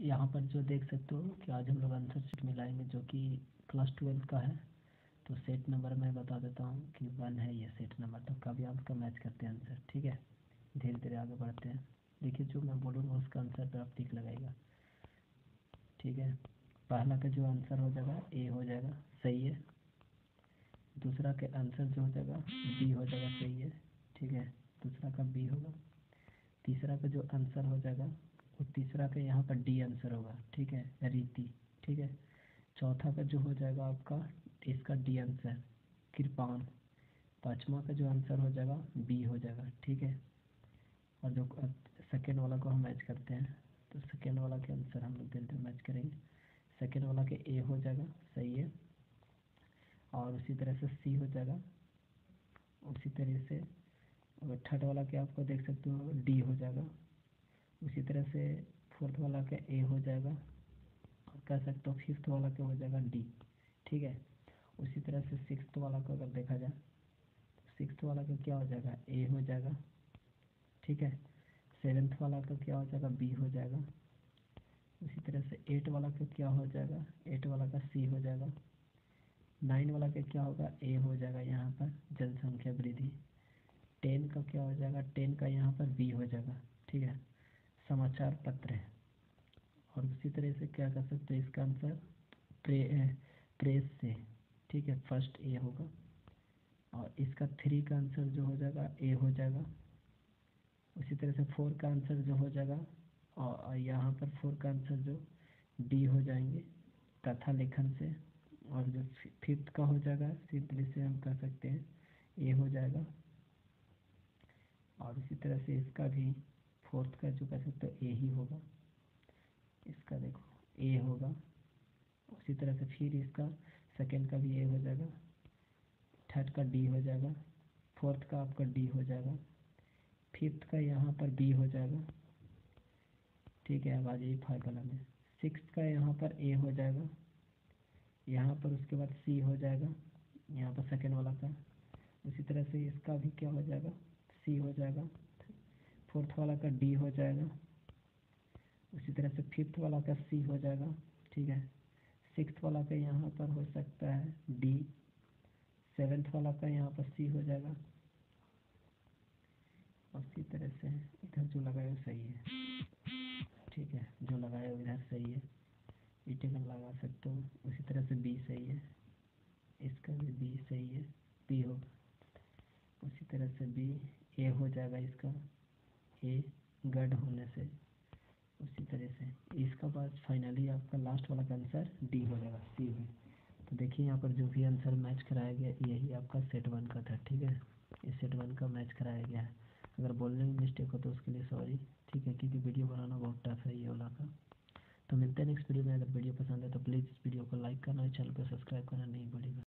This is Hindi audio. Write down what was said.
यहाँ पर जो देख सकते हो कि आज हम लोग आंसर शीट मिलाएँगे जो कि क्लास ट्वेल्थ का है। तो सेट नंबर मैं बता देता हूँ कि वन है ये सेट नंबर तो काव्यांश का मैच करते हैं आंसर ठीक है? धीरे धीरे आगे बढ़ते हैं। देखिए जो मैं बोलूँगा उसका आंसर पर आप टिक लगाएगा ठीक है? पहला का जो आंसर हो जाएगा ए हो जाएगा, सही है। दूसरा के आंसर जो हो जाएगा बी हो जाएगा, सही है। ठीक है? दूसरा का बी होगा। तीसरा का जो आंसर हो जाएगा वो तीसरा का यहाँ पर डी आंसर होगा, ठीक है? रीति, ठीक है? चौथा का जो हो जाएगा आपका, इसका डी आंसर कृपान पाँचवा का जो आंसर हो जाएगा बी हो जाएगा, ठीक है? और जो सेकेंड वाला को हम मैच करते हैं तो सेकेंड वाला के आंसर हम लोग जल्दी मैच करेंगे। सेकेंड वाला के ए हो जाएगा, सही है? और उसी तरह से सी हो जाएगा, उसी तरह से। और थर्ड वाला के आपको देख सकते हो डी हो जाएगा। उसी तरह से फोर्थ वाला का ए हो जाएगा और कह सकते हो फिफ्थ वाला का हो जाएगा डी ठीक है? उसी तरह से सिक्स वाला को अगर देखा जाए तो वाला का क्या हो जाएगा? ए हो जाएगा, ठीक है? सेवेंथ वाला का क्या हो जाएगा? बी हो जाएगा। उसी तरह से एट वाला का क्या हो जाएगा? एट वाला का सी हो जाएगा। नाइन वाला का क्या होगा? ए हो जाएगा यहाँ पर, जनसंख्या वृद्धि। टेन का क्या हो जाएगा? टेन का यहाँ पर बी हो जाएगा। समाचार पत्र है। और उसी तरह से क्या कर सकते हैं? इसका आंसर प्रे प्रेस से, ठीक है? फ़र्स्ट ए होगा। और इसका थ्री का आंसर जो हो जाएगा, ए हो जाएगा। उसी तरह से फोर का आंसर जो हो जाएगा, और यहाँ पर फोर का आंसर जो डी हो जाएँगे कथा लेखन से। और जो फिफ्थ का हो जाएगा, सिंपली से हम कह सकते हैं, ए हो जाएगा। और इसी तरह से इसका भी फोर्थ का जो कह सकते हो ए ही होगा इसका देखो ए होगा। उसी तरह से फिर इसका सेकेंड का भी ए हो जाएगा। थर्ड का डी हो जाएगा। फोर्थ का आपका डी हो जाएगा। फिफ्थ का यहाँ पर बी हो जाएगा। ठीक है, अब आ जाइए वाला में। सिक्स का यहाँ पर ए हो जाएगा। यहाँ पर उसके बाद सी हो जाएगा। यहाँ पर सेकेंड वाला का। उसी तरह से इसका भी क्या हो जाएगा? सी हो जाएगा। फोर्थ वाला का डी हो जाएगा। उसी तरह से फिफ्थ वाला का सी हो जाएगा, ठीक है? सिक्स वाला का यहाँ पर हो सकता है डी सेवेंथ वाला का यहाँ पर सी हो जाएगा। उसी तरह से इधर जो लगाए वो सही है। ठीक है, जो लगाए इधर सही है। इटेगन लगा सकते हो, उसी तरह से बी सही है। इसका भी बी सही है बी होगा। उसी तरह से बी ए हो जाएगा इसका। ए गड होने से। उसी तरह से। इसका बाद फाइनली आपका लास्ट वाला का आंसर डी हो जाएगा सी में। तो देखिए यहाँ पर जो भी आंसर मैच कराया गया, यही आपका सेट वन का था, ठीक है? इस सेट वन का मैच कराया गया है। अगर बोलने में मिस्टेक हो तो उसके लिए सॉरी ठीक है? क्योंकि वीडियो बनाना बहुत टफ है ये वाला का। तो मिलते हैं नेक्स्ट वीडियो में। अगर वीडियो पसंद है तो प्लीज़ इस वीडियो को लाइक करना चैनल को सब्सक्राइब करना नहीं भूलिएगा।